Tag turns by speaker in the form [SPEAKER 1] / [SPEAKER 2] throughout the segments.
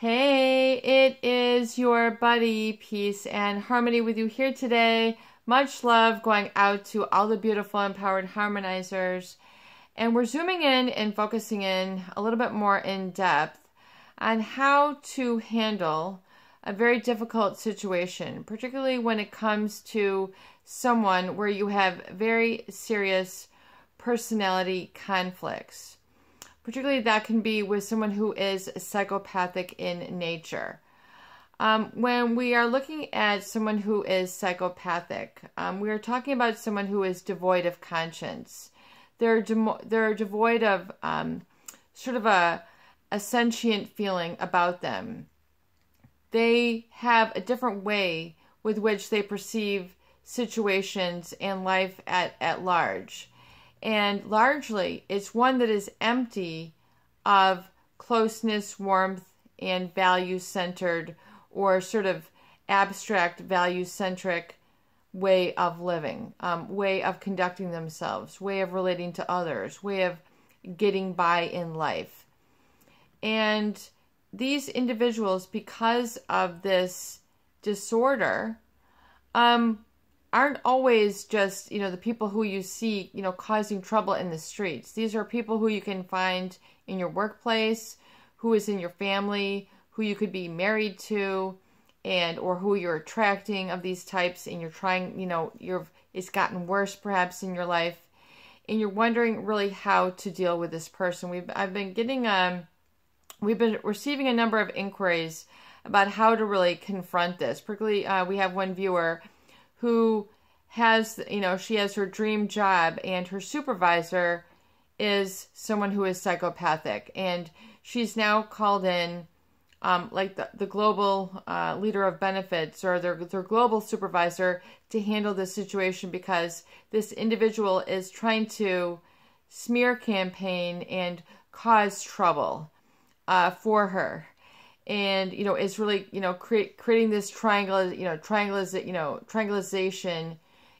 [SPEAKER 1] Hey, it is your buddy, Peace and Harmony with you here today. Much love going out to all the beautiful empowered harmonizers. And we're zooming in and focusing in a little bit more in depth on how to handle a very difficult situation, particularly when it comes to someone where you have very serious personality conflicts particularly that can be with someone who is psychopathic in nature. Um, when we are looking at someone who is psychopathic, um, we are talking about someone who is devoid of conscience. They're de- they're devoid of um, sort of a, a sentient feeling about them. They have a different way with which they perceive situations and life at, at large. And largely, it's one that is empty of closeness, warmth, and value centered or sort of abstract value centric way of living, um, way of conducting themselves, way of relating to others, way of getting by in life. And these individuals, because of this disorder, um, aren't always just, you know, the people who you see, you know, causing trouble in the streets. These are people who you can find in your workplace, who is in your family, who you could be married to, and or who you're attracting of these types and you're trying, you know, you're it's gotten worse perhaps in your life and you're wondering really how to deal with this person. We've I've been getting um we've been receiving a number of inquiries about how to really confront this. Particularly uh, we have one viewer who has, you know, she has her dream job and her supervisor is someone who is psychopathic. And she's now called in, um, like the, the global uh, leader of benefits or their, their global supervisor to handle this situation because this individual is trying to smear campaign and cause trouble uh, for her and you know is really you know create, creating this triangle you know triangles you know triangulation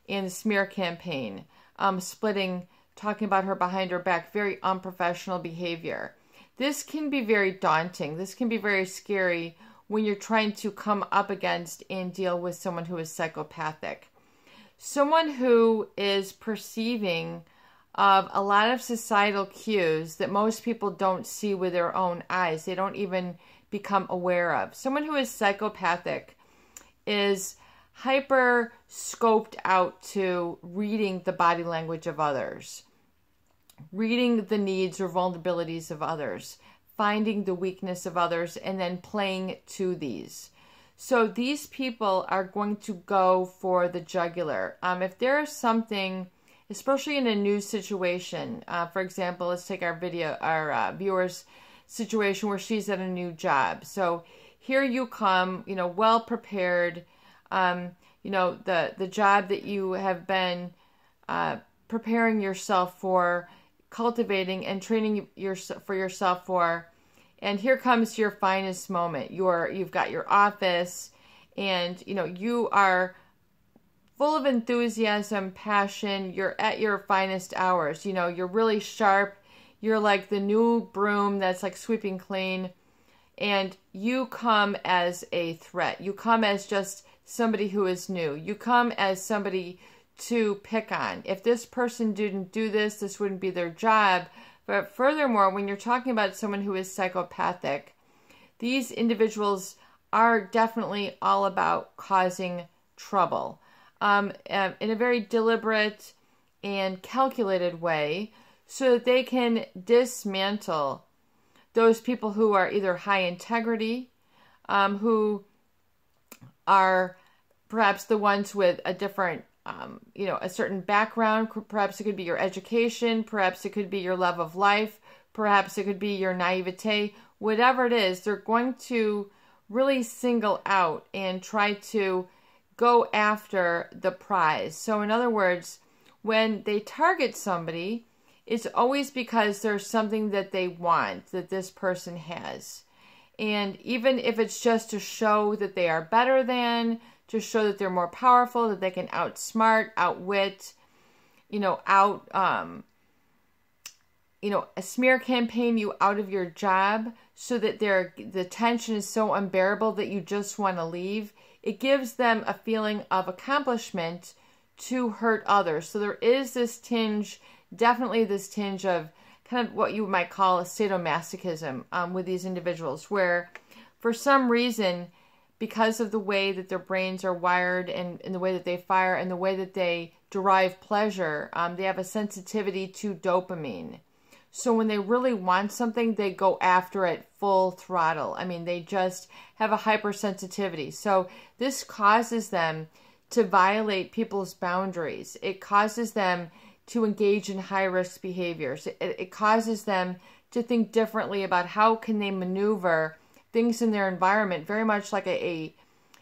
[SPEAKER 1] in the smear campaign um splitting talking about her behind her back very unprofessional behavior. This can be very daunting. This can be very scary when you're trying to come up against and deal with someone who is psychopathic. Someone who is perceiving of a lot of societal cues that most people don't see with their own eyes. They don't even become aware of. Someone who is psychopathic is hyper scoped out to reading the body language of others, reading the needs or vulnerabilities of others, finding the weakness of others, and then playing to these. So these people are going to go for the jugular. Um, if there is something, especially in a new situation, uh, for example, let's take our video, our uh, viewers situation where she's at a new job. So here you come, you know, well prepared. Um, you know, the the job that you have been uh, preparing yourself for, cultivating and training your for yourself for. And here comes your finest moment. You're you've got your office, and you know you are full of enthusiasm, passion. You're at your finest hours. You know you're really sharp you're like the new broom that's like sweeping clean and you come as a threat. You come as just somebody who is new. You come as somebody to pick on. If this person didn't do this, this wouldn't be their job. But furthermore, when you're talking about someone who is psychopathic, these individuals are definitely all about causing trouble um, uh, in a very deliberate and calculated way so that they can dismantle those people who are either high integrity, um, who are perhaps the ones with a different, um, you know, a certain background. Perhaps it could be your education, perhaps it could be your love of life, perhaps it could be your naivete. Whatever it is, they're going to really single out and try to go after the prize. So, in other words, when they target somebody, it's always because there's something that they want that this person has. And even if it's just to show that they are better than, to show that they're more powerful, that they can outsmart, outwit, you know, out um, you know, a smear campaign you out of your job so that their the tension is so unbearable that you just want to leave. It gives them a feeling of accomplishment to hurt others. So there is this tinge, definitely this tinge of kind of what you might call a sadomasochism um, with these individuals, where for some reason, because of the way that their brains are wired and, and the way that they fire and the way that they derive pleasure, um, they have a sensitivity to dopamine. So when they really want something, they go after it full throttle. I mean, they just have a hypersensitivity. So this causes them to violate people's boundaries. It causes them to engage in high risk behaviors. It, it causes them to think differently about how can they maneuver things in their environment, very much like a, a,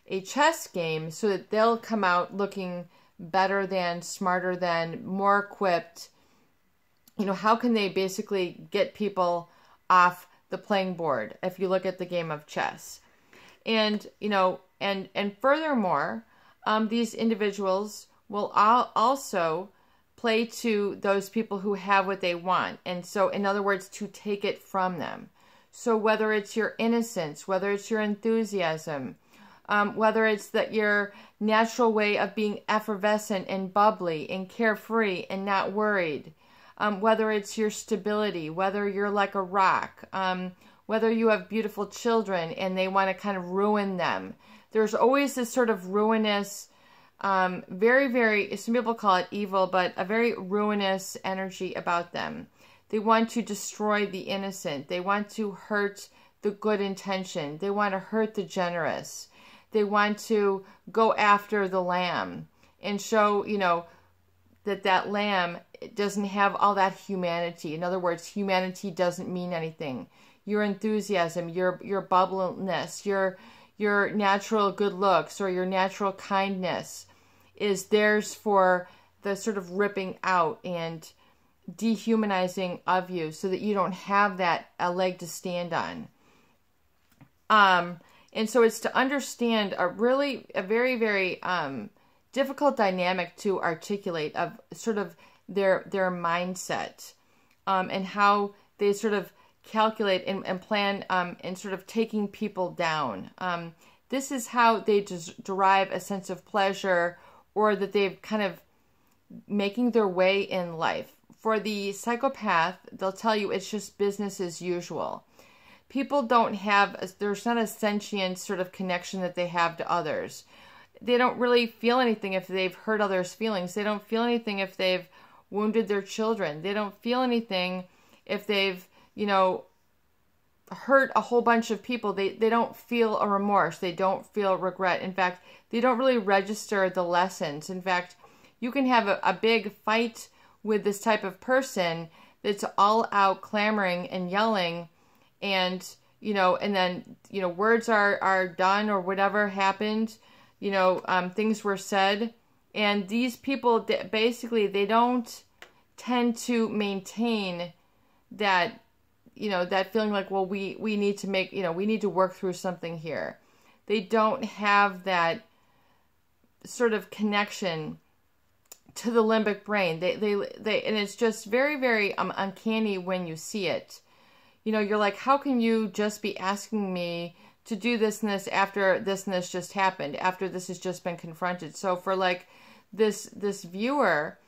[SPEAKER 1] a chess game, so that they'll come out looking better than, smarter than, more equipped. You know, how can they basically get people off the playing board if you look at the game of chess? And, you know, and and furthermore, um, these individuals will also play to those people who have what they want. And so, in other words, to take it from them. So, whether it's your innocence, whether it's your enthusiasm, um, whether it's that your natural way of being effervescent and bubbly and carefree and not worried, um, whether it's your stability, whether you're like a rock, um, whether you have beautiful children and they want to kind of ruin them. There's always this sort of ruinous, um, very, very, some people call it evil, but a very ruinous energy about them. They want to destroy the innocent. They want to hurt the good intention. They want to hurt the generous. They want to go after the lamb and show, you know, that that lamb doesn't have all that humanity. In other words, humanity doesn't mean anything. Your enthusiasm, your your bubbliness, your your natural good looks or your natural kindness is theirs for the sort of ripping out and dehumanizing of you so that you don't have that a leg to stand on. Um, and so it's to understand a really a very very um, difficult dynamic to articulate of sort of their their mindset um, and how they sort of calculate and, and plan um, and sort of taking people down. Um, this is how they just derive a sense of pleasure or that they've kind of making their way in life for the psychopath, they'll tell you it's just business as usual. People don't have, there's not a sentient sort of connection that they have to others. They don't really feel anything if they've hurt others' feelings. They don't feel anything if they've wounded their children. They don't feel anything if they've, you know, hurt a whole bunch of people. They, they don't feel a remorse. They don't feel regret. In fact, they don't really register the lessons. In fact, you can have a, a big fight with this type of person that's all out clamoring and yelling and you know and then you know words are are done or whatever happened you know um, things were said and these people basically they don't tend to maintain that you know that feeling like well we we need to make you know we need to work through something here they don't have that sort of connection to the limbic brain. They, they, they, and it's just very, very um, uncanny when you see it. You know, you're like, how can you just be asking me to do this and this after this and this just happened, after this has just been confronted? So for like this, this viewer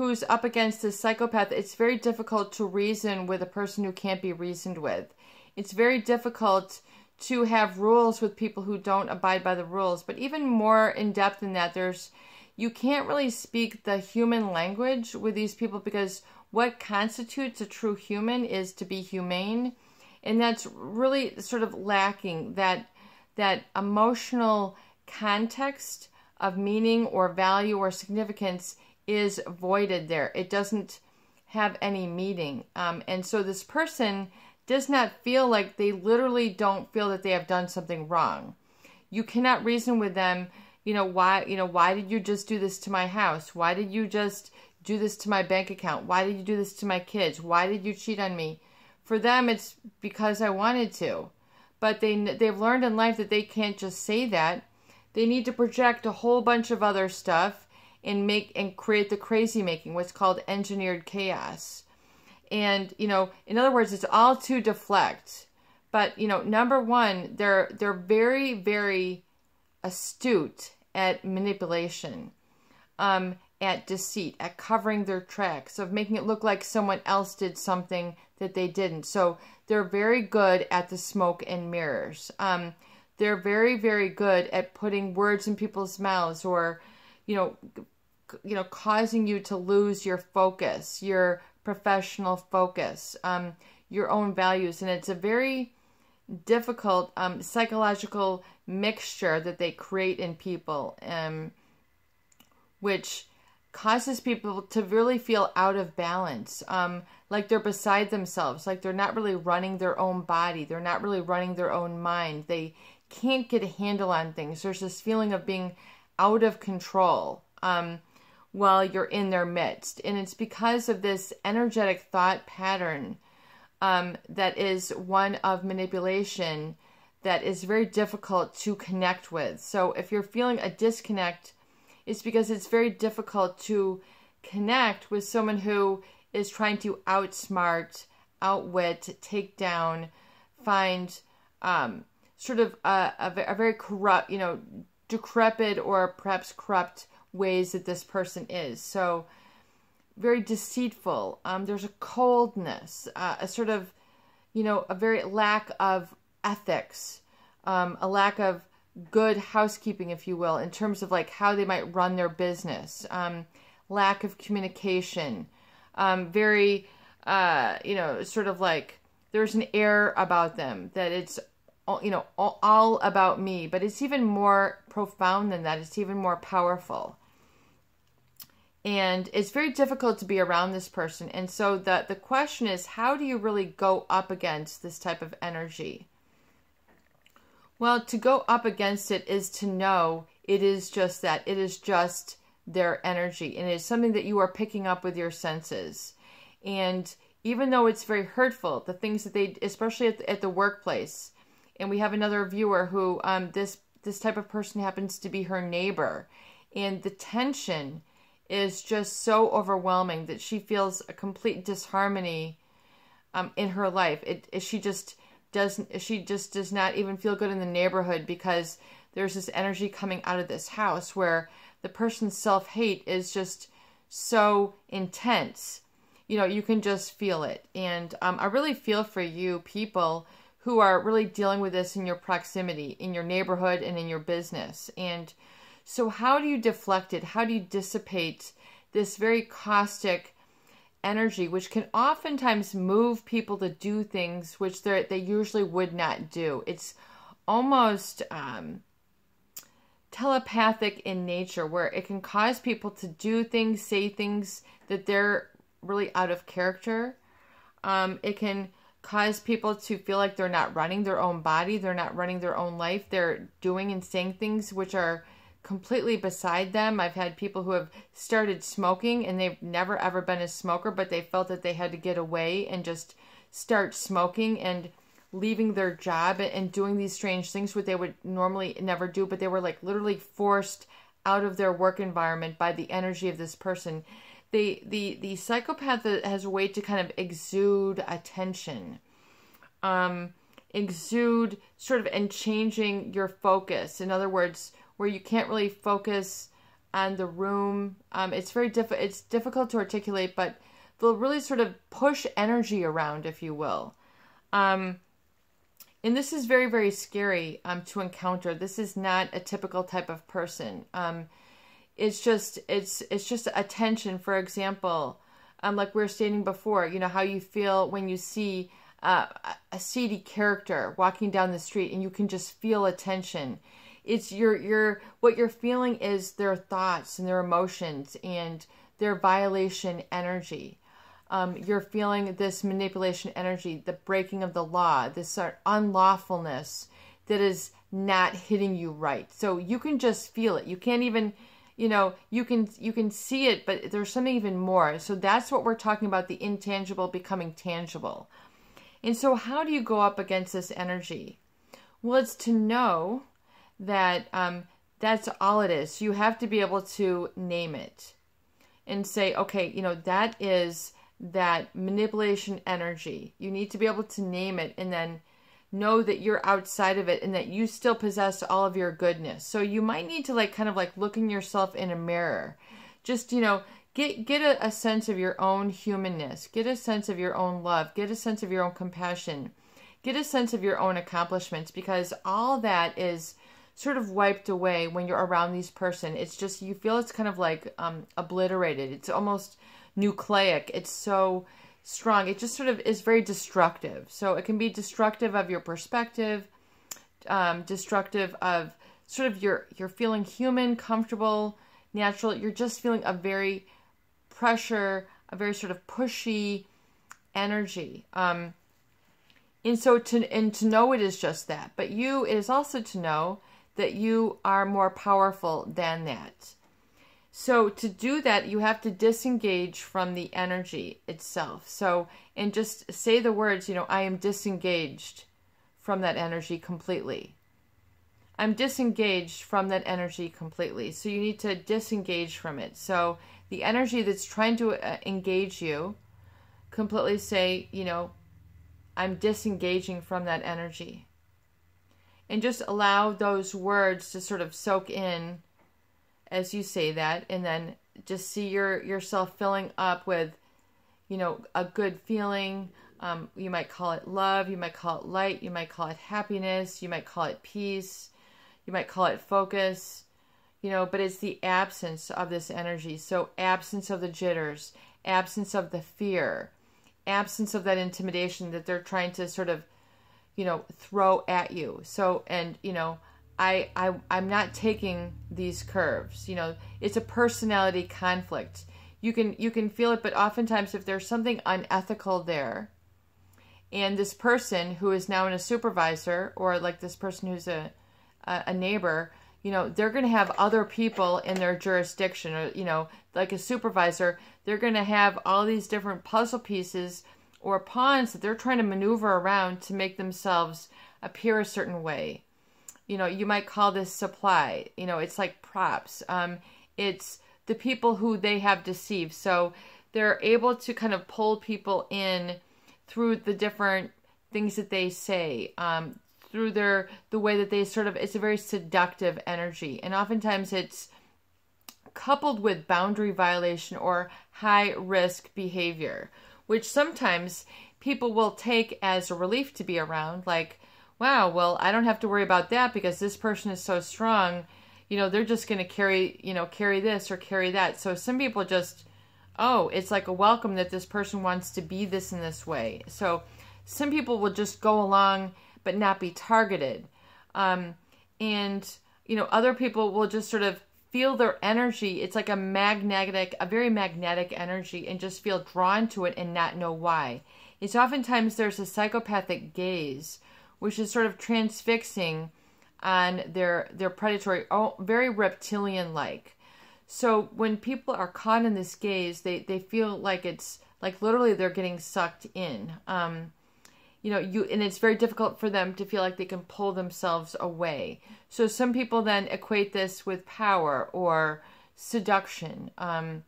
[SPEAKER 1] who's up against this psychopath, it's very difficult to reason with a person who can't be reasoned with. It's very difficult to have rules with people who don't abide by the rules. But even more in depth than that, there's you can't really speak the human language with these people because what constitutes a true human is to be humane and that's really sort of lacking that that emotional context of meaning or value or significance is voided there. It doesn't have any meaning. Um, and so this person does not feel like they literally don't feel that they have done something wrong. You cannot reason with them you know why you know why did you just do this to my house? Why did you just do this to my bank account? Why did you do this to my kids? Why did you cheat on me? For them it's because i wanted to. But they they've learned in life that they can't just say that. They need to project a whole bunch of other stuff and make and create the crazy making what's called engineered chaos And, you know, in other words, it's all to deflect. But, you know, number one, they're they're very, very astute at manipulation, um, at deceit, at covering their tracks, of making it look like someone else did something that they didn't. So they're very good at the smoke and mirrors. Um, they're very, very good at putting words in people's mouths or, you know, you know, causing you to lose your focus, your professional focus, um, your own values. And it's a very difficult um, psychological mixture that they create in people, um, which causes people to really feel out of balance, um, like they're beside themselves, like they're not really running their own body, they're not really running their own mind, they can't get a handle on things. There's this feeling of being out of control um, while you're in their midst, and it's because of this energetic thought pattern um, that is one of manipulation that is very difficult to connect with. So if you're feeling a disconnect, it's because it's very difficult to connect with someone who is trying to outsmart, outwit, take down, find um, sort of a, a, a very corrupt, you know, decrepit or perhaps corrupt ways that this person is. So very deceitful. Um, there's a coldness, uh, a sort of, you know, a very lack of ethics, um, a lack of good housekeeping, if you will, in terms of like how they might run their business, um, lack of communication, um, very, uh, you know, sort of like there's an air about them that it's, you know, all, all about me, but it's even more profound than that. It's even more powerful. And it's very difficult to be around this person. And so the the question is how do you really go up against this type of energy? Well to go up against it is to know it is just that. It is just their energy and it is something that you are picking up with your senses. And even though it's very hurtful the things that they especially at the, at the workplace and we have another viewer who um, this this type of person happens to be her neighbor. And the tension is just so overwhelming that she feels a complete disharmony um, in her life. It, it she just doesn't she just does not even feel good in the neighborhood because there's this energy coming out of this house where the person's self-hate is just so intense. You know you can just feel it. And um, i really feel for you people who are really dealing with this in your proximity in your neighborhood and in your business and so, how do you deflect it? How do you dissipate this very caustic energy, which can oftentimes move people to do things which they they usually would not do? It's almost um, telepathic in nature, where it can cause people to do things, say things that they're really out of character. Um, it can cause people to feel like they're not running their own body, they're not running their own life, they're doing and saying things which are completely beside them. I've had people who have started smoking and they've never ever been a smoker, but they felt that they had to get away and just start smoking and leaving their job and doing these strange things what they would normally never do, but they were like literally forced out of their work environment by the energy of this person. The the the psychopath has a way to kind of exude attention. Um exude sort of and changing your focus. In other words, where you can't really focus on the room. Um, it's very diff- it's difficult to articulate, but they'll really sort of push energy around, if you will. Um, and this is very very scary um, to encounter. This is not a typical type of person. Um, it's just it's it's just attention. For example, um, like we were stating before, you know how you feel when you see uh, a seedy character walking down the street, and you can just feel attention it's your your what you're feeling is their thoughts and their emotions and their violation energy. Um, you're feeling this manipulation energy, the breaking of the law, this unlawfulness that is not hitting you right. So you can just feel it. You can't even, you know, you can you can see it, but there's something even more. So that's what we're talking about the intangible becoming tangible. And so how do you go up against this energy? Well, it's to know that um, that's all it is. You have to be able to name it and say, okay, you know, that is that manipulation energy. You need to be able to name it and then know that you're outside of it and that you still possess all of your goodness. So you might need to like kind of like looking yourself in a mirror. Just, you know, get get a, a sense of your own humanness. Get a sense of your own love. Get a sense of your own compassion. Get a sense of your own accomplishments because all that is sort of wiped away when you're around these person. It's just you feel it's kind of like um, obliterated. It's almost nucleic. It's so strong. It just sort of is very destructive. So it can be destructive of your perspective, um, destructive of sort of your you're feeling human, comfortable, natural. You're just feeling a very pressure, a very sort of pushy energy. Um, and so to and to know it is just that. But you it is also to know that you are more powerful than that. So to do that, you have to disengage from the energy itself. So, and just say the words, you know, I am disengaged from that energy completely. I'm disengaged from that energy completely. So you need to disengage from it. So the energy that's trying to uh, engage you, completely say, you know, I'm disengaging from that energy. And just allow those words to sort of soak in as you say that and then just see your yourself filling up with you know a good feeling. Um, you might call it love you might call it light you might call it happiness you might call it peace you might call it focus you know but it's the absence of this energy. So absence of the jitters absence of the fear absence of that intimidation that they're trying to sort of you know throw at you. So and you know I, I I'm not taking these curves. You know, it's a personality conflict. You can you can feel it, but oftentimes if there's something unethical there, and this person who is now in a supervisor or like this person who's a a, a neighbor, you know, they're going to have other people in their jurisdiction, or you know, like a supervisor, they're going to have all these different puzzle pieces or pawns that they're trying to maneuver around to make themselves appear a certain way you know, you might call this supply. You know, it's like props. Um, it's the people who they have deceived. So they're able to kind of pull people in through the different things that they say, um, through their the way that they sort of. It's a very seductive energy, and oftentimes it's coupled with boundary violation or high risk behavior, which sometimes people will take as a relief to be around, like wow, well, I don't have to worry about that because this person is so strong. You know, they're just going to carry, you know, carry this or carry that. So some people just, oh, it's like a welcome that this person wants to be this in this way. So some people will just go along but not be targeted. Um, and, you know, other people will just sort of feel their energy. It's like a magnetic, a very magnetic energy and just feel drawn to it and not know why. It's oftentimes there's a psychopathic gaze which is sort of transfixing on their their predatory, very reptilian like. So when people are caught in this gaze, they they feel like it's like literally they're getting sucked in. Um, you know, you and it's very difficult for them to feel like they can pull themselves away. So some people then equate this with power or seduction. Um,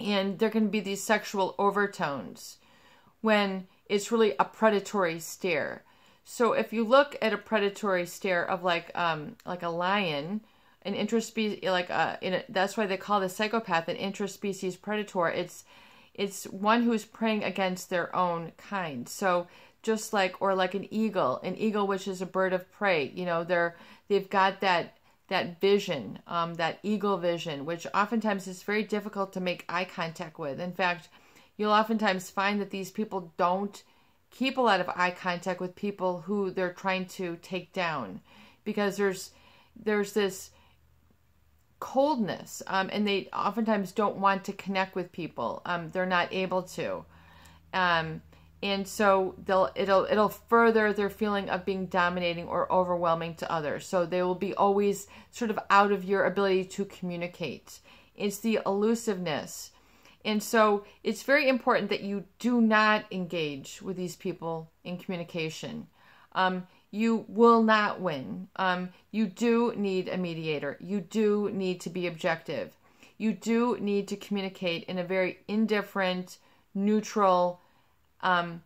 [SPEAKER 1] and there can be these sexual overtones when it's really a predatory stare. So if you look at a predatory stare of like um like a lion, an interspecies like uh in a, that's why they call the psychopath an interspecies predator. It's it's one who's preying against their own kind. So just like or like an eagle, an eagle which is a bird of prey, you know, they're they've got that that vision, um, that eagle vision, which oftentimes is very difficult to make eye contact with. In fact, you'll oftentimes find that these people don't keep a lot of eye contact with people who they're trying to take down because there's there's this coldness um, and they oftentimes don't want to connect with people um, they're not able to. Um, and so they'll it'll it'll further their feeling of being dominating or overwhelming to others. So they will be always sort of out of your ability to communicate. It's the elusiveness and so it's very important that you do not engage with these people in communication. Um, you will not win. Um, you do need a mediator. You do need to be objective. You do need to communicate in a very indifferent, neutral, um,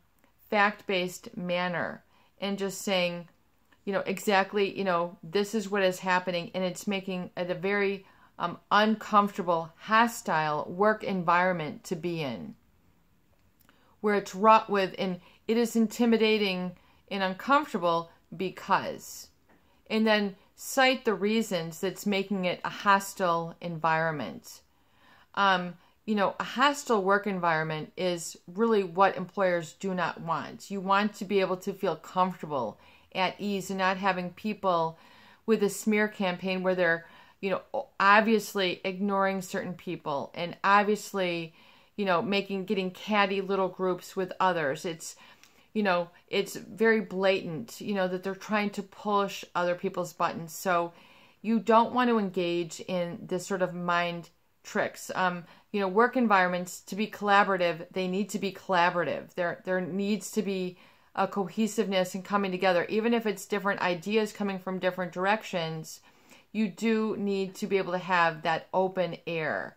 [SPEAKER 1] fact based manner and just saying, you know, exactly, you know, this is what is happening, and it's making it a very um, uncomfortable, hostile work environment to be in, where it's wrought with, and it is intimidating and uncomfortable because, and then cite the reasons that's making it a hostile environment. Um, you know, a hostile work environment is really what employers do not want. You want to be able to feel comfortable at ease and not having people with a smear campaign where they're, you know, obviously ignoring certain people and obviously, you know, making getting catty little groups with others. It's you know, it's very blatant, you know, that they're trying to push other people's buttons. So you don't want to engage in this sort of mind tricks. Um, you know, work environments to be collaborative, they need to be collaborative. There there needs to be a cohesiveness and coming together, even if it's different ideas coming from different directions, you do need to be able to have that open air.